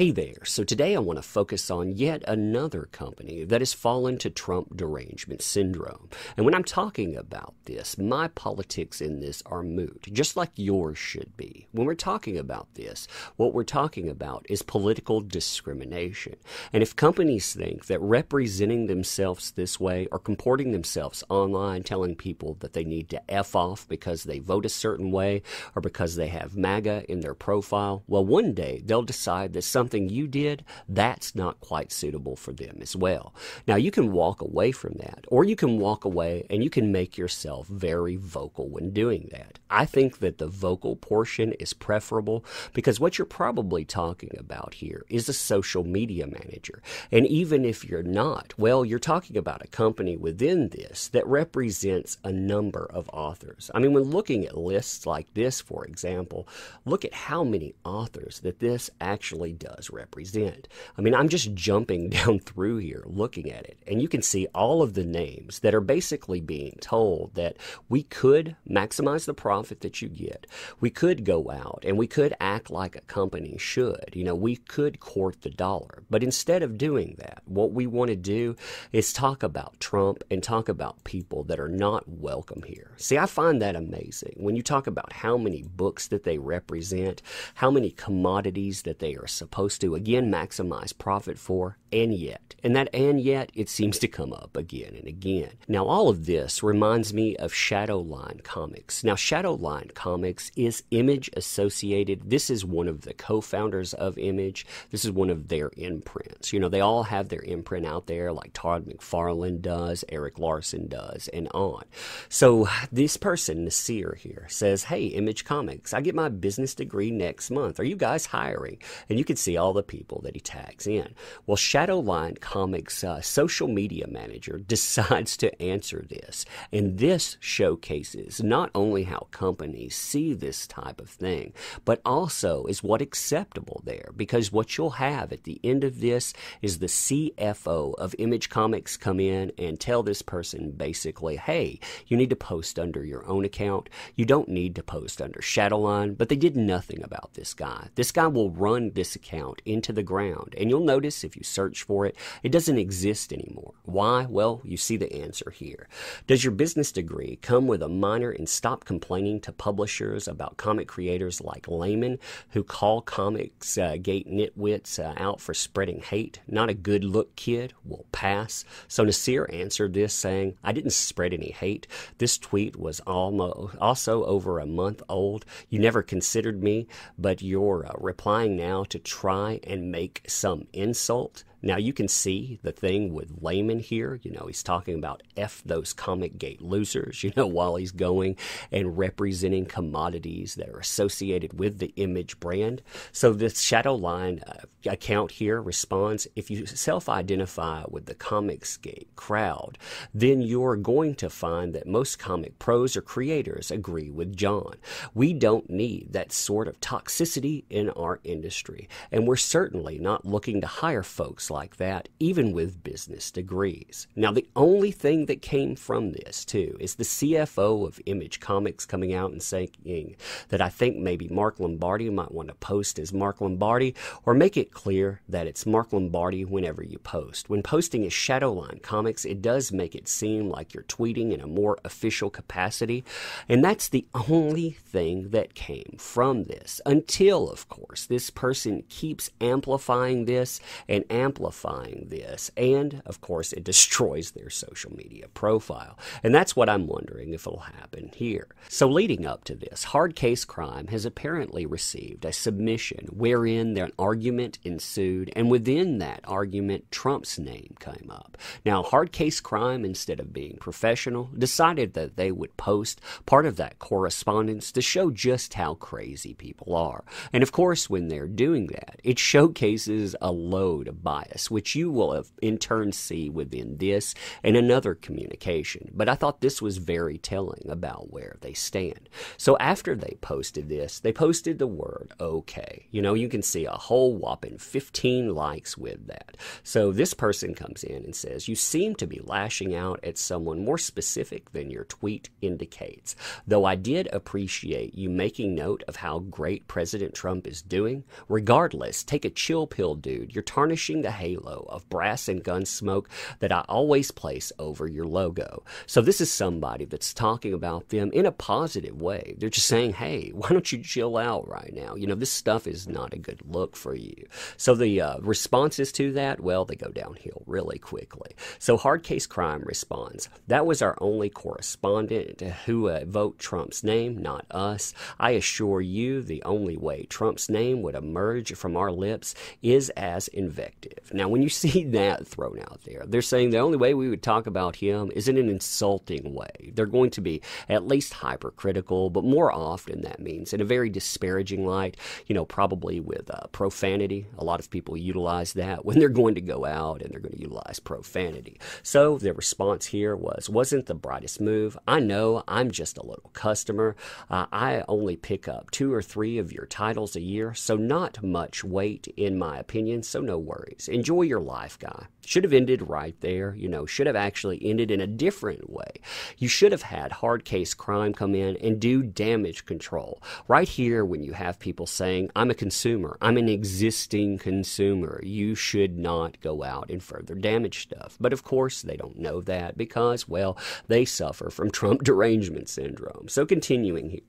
Hey there. So today I want to focus on yet another company that has fallen to Trump derangement syndrome. And when I'm talking about this, my politics in this are moot, just like yours should be. When we're talking about this, what we're talking about is political discrimination. And if companies think that representing themselves this way or comporting themselves online, telling people that they need to F off because they vote a certain way or because they have MAGA in their profile, well, one day they'll decide that something something you did, that's not quite suitable for them as well. Now, you can walk away from that, or you can walk away and you can make yourself very vocal when doing that. I think that the vocal portion is preferable because what you're probably talking about here is a social media manager. And even if you're not, well, you're talking about a company within this that represents a number of authors. I mean, when looking at lists like this, for example, look at how many authors that this actually does does represent. I mean, I'm just jumping down through here looking at it, and you can see all of the names that are basically being told that we could maximize the profit that you get. We could go out and we could act like a company should. You know, we could court the dollar. But instead of doing that, what we want to do is talk about Trump and talk about people that are not welcome here. See, I find that amazing. When you talk about how many books that they represent, how many commodities that they are supposed supposed to again maximize profit for, and yet. And that and yet, it seems to come up again and again. Now, all of this reminds me of Shadowline Comics. Now, Shadowline Comics is Image Associated. This is one of the co founders of Image. This is one of their imprints. You know, they all have their imprint out there, like Todd McFarlane does, Erik Larsen does, and on. So, this person, Nasir here, says, Hey, Image Comics, I get my business degree next month. Are you guys hiring? And you can see all the people that he tags in. Well, Shadowline Comics' uh, social media manager decides to answer this, and this showcases not only how companies see this type of thing, but also is what acceptable there. Because what you'll have at the end of this is the CFO of Image Comics come in and tell this person basically, hey, you need to post under your own account. You don't need to post under Shadowline, but they did nothing about this guy. This guy will run this account into the ground. And you'll notice if you search for it, it doesn't exist anymore. Why? Well, you see the answer here. Does your business degree come with a minor in stop complaining to publishers about comic creators like Layman who call comics uh, gate nitwits uh, out for spreading hate? Not a good look, kid. Will pass. So Nasir answered this saying, I didn't spread any hate. This tweet was almost also over a month old. You never considered me, but you're uh, replying now to try try and make some insult now you can see the thing with Layman here. You know, he's talking about F those Comic Gate losers, you know, while he's going and representing commodities that are associated with the image brand. So this Shadowline uh, account here responds if you self identify with the Comics Gate crowd, then you're going to find that most comic pros or creators agree with John. We don't need that sort of toxicity in our industry, and we're certainly not looking to hire folks like that, even with business degrees. Now, the only thing that came from this, too, is the CFO of Image Comics coming out and saying that I think maybe Mark Lombardi might want to post as Mark Lombardi or make it clear that it's Mark Lombardi whenever you post. When posting as Shadowline Comics, it does make it seem like you're tweeting in a more official capacity, and that's the only thing that came from this. Until, of course, this person keeps amplifying this and amplifying amplifying this. And of course, it destroys their social media profile. And that's what I'm wondering if it'll happen here. So, leading up to this, Hard Case Crime has apparently received a submission wherein an argument ensued, and within that argument, Trump's name came up. Now, Hard Case Crime, instead of being professional, decided that they would post part of that correspondence to show just how crazy people are. And of course, when they're doing that, it showcases a load of bias bias, which you will in turn see within this and another communication. But I thought this was very telling about where they stand. So after they posted this, they posted the word okay. You know, you can see a whole whopping 15 likes with that. So this person comes in and says, You seem to be lashing out at someone more specific than your tweet indicates. Though I did appreciate you making note of how great President Trump is doing, regardless, take a chill pill, dude. You're tarnishing the halo of brass and gun smoke that I always place over your logo. So this is somebody that's talking about them in a positive way. They're just saying, hey, why don't you chill out right now? You know, this stuff is not a good look for you. So the uh, responses to that, well, they go downhill really quickly. So Hard Case Crime responds, that was our only correspondent who uh, vote Trump's name, not us. I assure you, the only way Trump's name would emerge from our lips is as invective. Now, when you see that thrown out there, they're saying the only way we would talk about him is in an insulting way. They're going to be at least hypercritical, but more often that means in a very disparaging light, you know, probably with uh, profanity. A lot of people utilize that when they're going to go out and they're going to utilize profanity. So their response here was, wasn't the brightest move. I know I'm just a little customer. Uh, I only pick up two or three of your titles a year, so not much weight in my opinion, so no worries. Enjoy your life, guy. Should have ended right there, you know, should have actually ended in a different way. You should have had hard case crime come in and do damage control. Right here, when you have people saying, I'm a consumer, I'm an existing consumer, you should not go out and further damage stuff. But of course, they don't know that because, well, they suffer from Trump derangement syndrome. So continuing here,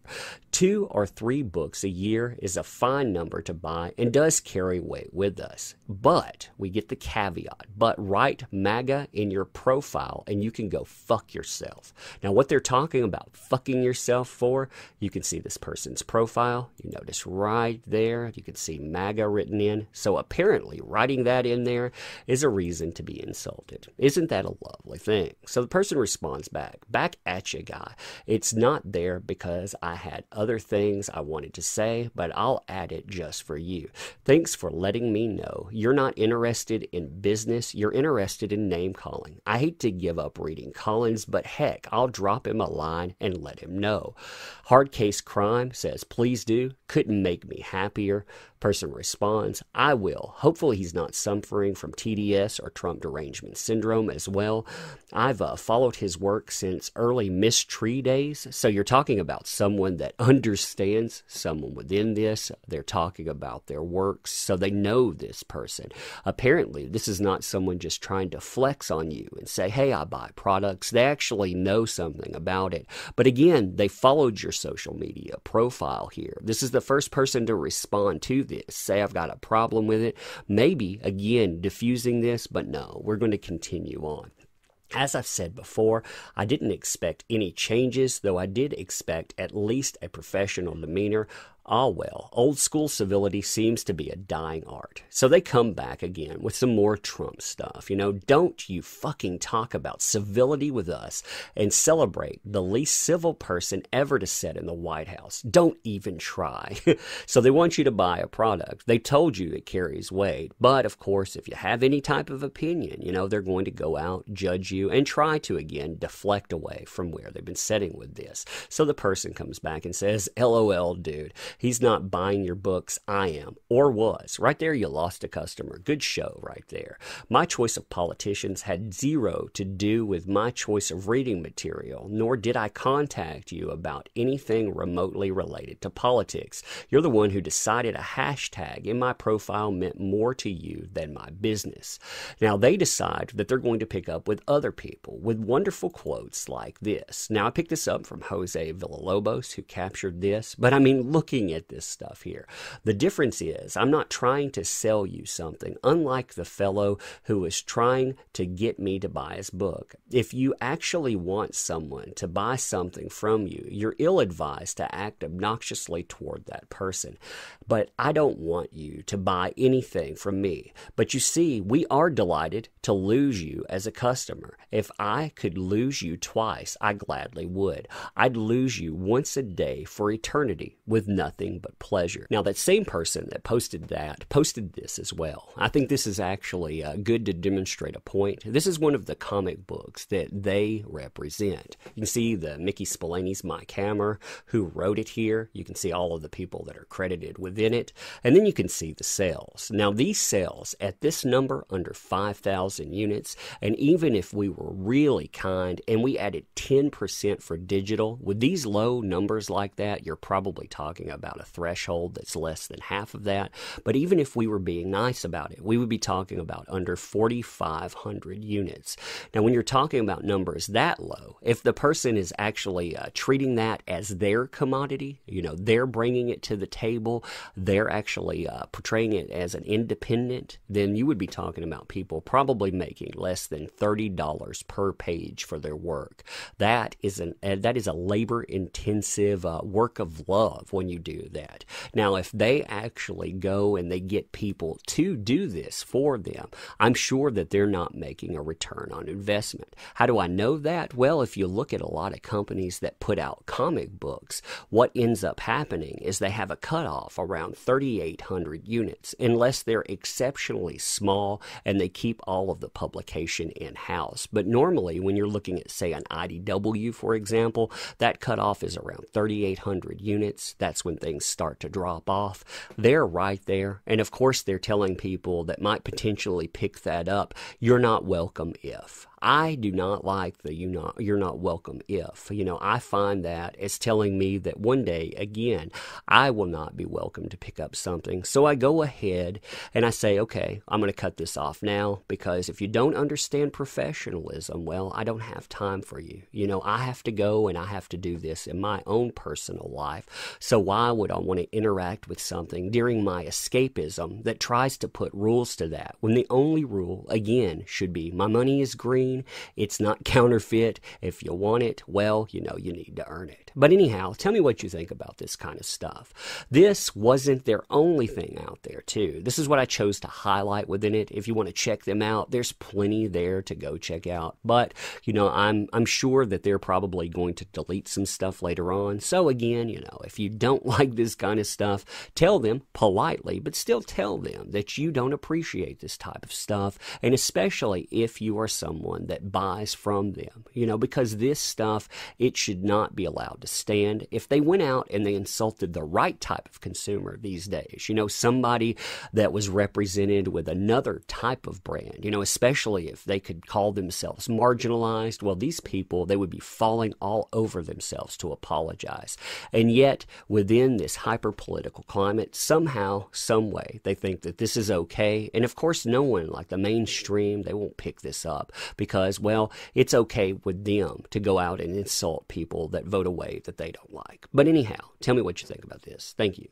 two or three books a year is a fine number to buy and does carry weight with us. But we get the caveat, but write MAGA in your profile and you can go fuck yourself. Now, what they're talking about fucking yourself for, you can see this person's profile. You notice right there, you can see MAGA written in. So apparently, writing that in there is a reason to be insulted. Isn't that a lovely thing? So the person responds back, back at you, guy. It's not there because I had other things I wanted to say, but I'll add it just for you. Thanks for letting me know you're not interested in business you're interested in name calling. I hate to give up reading Collins, but heck, I'll drop him a line and let him know. Hard Case Crime says, please do. Couldn't make me happier. Person responds, I will. Hopefully, he's not suffering from TDS or Trump derangement syndrome as well. I've uh, followed his work since early Ms. Tree days. So, you're talking about someone that understands someone within this. They're talking about their works, so they know this person. Apparently, this is not someone just trying to flex on you and say, hey, I buy products. They actually know something about it. But again, they followed your social media profile here. This is the first person to respond to this, say I've got a problem with it, maybe again diffusing this, but no, we're going to continue on. As I've said before, I didn't expect any changes, though I did expect at least a professional demeanor Ah, well, old school civility seems to be a dying art. So they come back again with some more Trump stuff. You know, don't you fucking talk about civility with us and celebrate the least civil person ever to sit in the White House. Don't even try. so they want you to buy a product. They told you it carries weight. But of course, if you have any type of opinion, you know, they're going to go out, judge you, and try to again deflect away from where they've been setting with this. So the person comes back and says, LOL, dude. He's not buying your books. I am, or was. Right there, you lost a customer. Good show right there. My choice of politicians had zero to do with my choice of reading material, nor did I contact you about anything remotely related to politics. You're the one who decided a hashtag in my profile meant more to you than my business. Now, they decide that they're going to pick up with other people with wonderful quotes like this. Now, I picked this up from Jose Villalobos, who captured this, but I mean, looking at this stuff here. The difference is, I'm not trying to sell you something, unlike the fellow who was trying to get me to buy his book. If you actually want someone to buy something from you, you're ill advised to act obnoxiously toward that person. But I don't want you to buy anything from me. But you see, we are delighted to lose you as a customer. If I could lose you twice, I gladly would. I'd lose you once a day for eternity with nothing nothing but pleasure. Now, that same person that posted that posted this as well. I think this is actually uh, good to demonstrate a point. This is one of the comic books that they represent. You can see the Mickey Spillane's Mike Hammer, who wrote it here. You can see all of the people that are credited within it. And then you can see the sales. Now, these sales at this number under 5,000 units, and even if we were really kind and we added 10% for digital, with these low numbers like that, you're probably talking about about a threshold that's less than half of that. But even if we were being nice about it, we would be talking about under 4,500 units. Now, when you're talking about numbers that low, if the person is actually uh, treating that as their commodity, you know, they're bringing it to the table, they're actually uh, portraying it as an independent, then you would be talking about people probably making less than $30 per page for their work. That is an uh, that is a labor intensive uh, work of love when you do that. Now, if they actually go and they get people to do this for them, I'm sure that they're not making a return on investment. How do I know that? Well, if you look at a lot of companies that put out comic books, what ends up happening is they have a cutoff around 3,800 units, unless they're exceptionally small and they keep all of the publication in house. But normally, when you're looking at, say, an IDW, for example, that cutoff is around 3,800 units. That's when things start to drop off. They're right there. And of course, they're telling people that might potentially pick that up, you're not welcome if. I do not like the you not you're not welcome if. You know, I find that it's telling me that one day again I will not be welcome to pick up something. So I go ahead and I say, okay, I'm going to cut this off now because if you don't understand professionalism, well, I don't have time for you. You know, I have to go and I have to do this in my own personal life. So why would I want to interact with something during my escapism that tries to put rules to that when the only rule again should be my money is green it's not counterfeit. If you want it, well, you know, you need to earn it. But anyhow, tell me what you think about this kind of stuff. This wasn't their only thing out there, too. This is what I chose to highlight within it. If you want to check them out, there's plenty there to go check out. But, you know, I'm I'm sure that they're probably going to delete some stuff later on. So again, you know, if you don't like this kind of stuff, tell them politely, but still tell them that you don't appreciate this type of stuff, and especially if you are someone someone that buys from them, you know, because this stuff, it should not be allowed to stand. If they went out and they insulted the right type of consumer these days, you know, somebody that was represented with another type of brand, you know, especially if they could call themselves marginalized, well, these people, they would be falling all over themselves to apologize. And yet, within this hyper political climate, somehow, some way, they think that this is okay. And of course, no one, like the mainstream, they won't pick this up because well, it's okay with them to go out and insult people that vote a that they don't like. But anyhow, tell me what you think about this. Thank you.